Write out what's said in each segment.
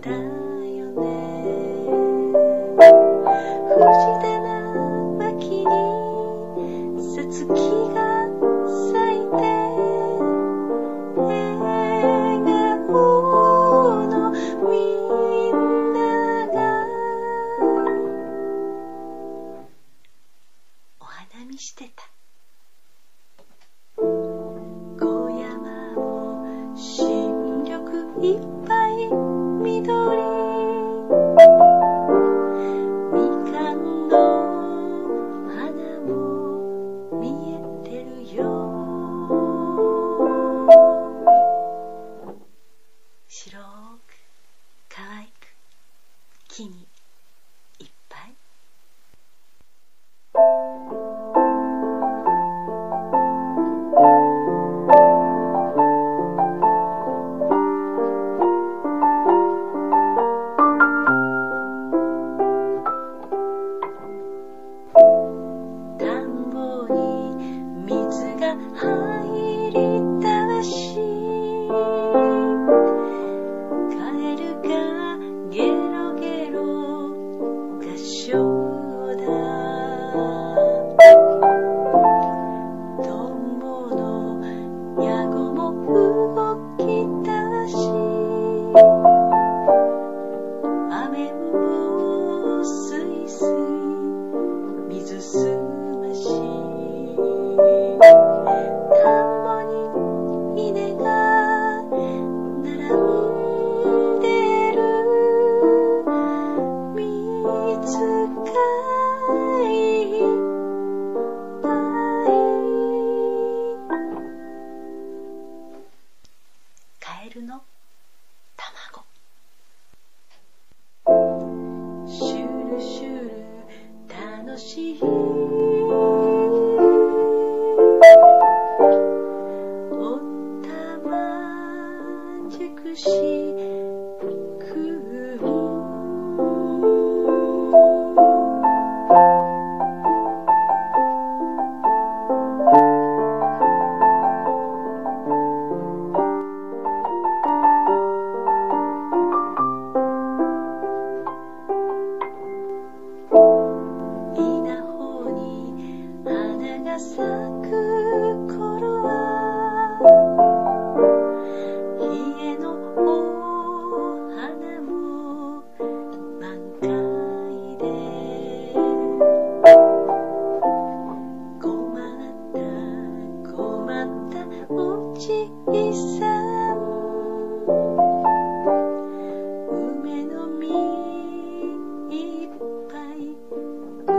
だよね。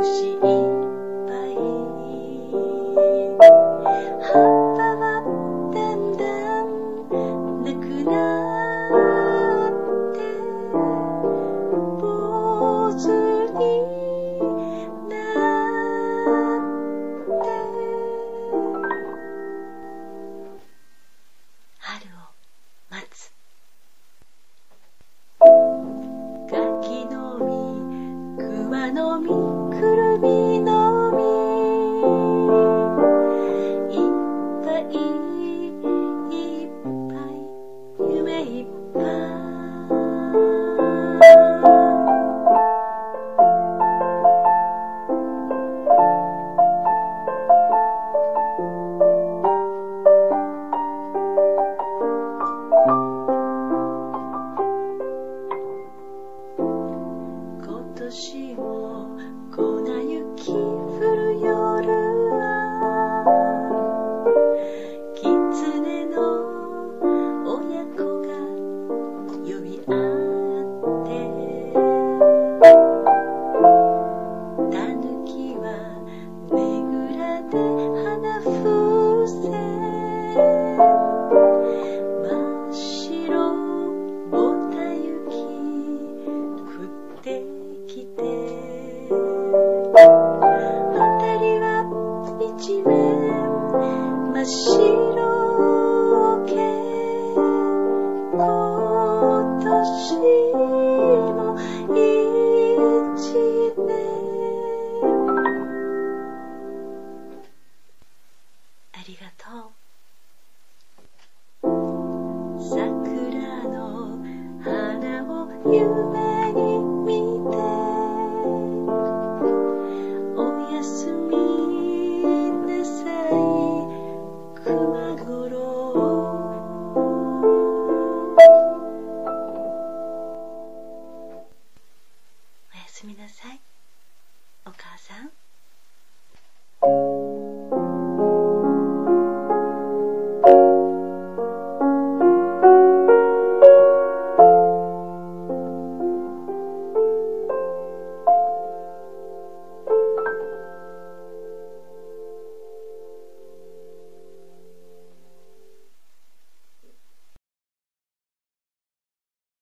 不思。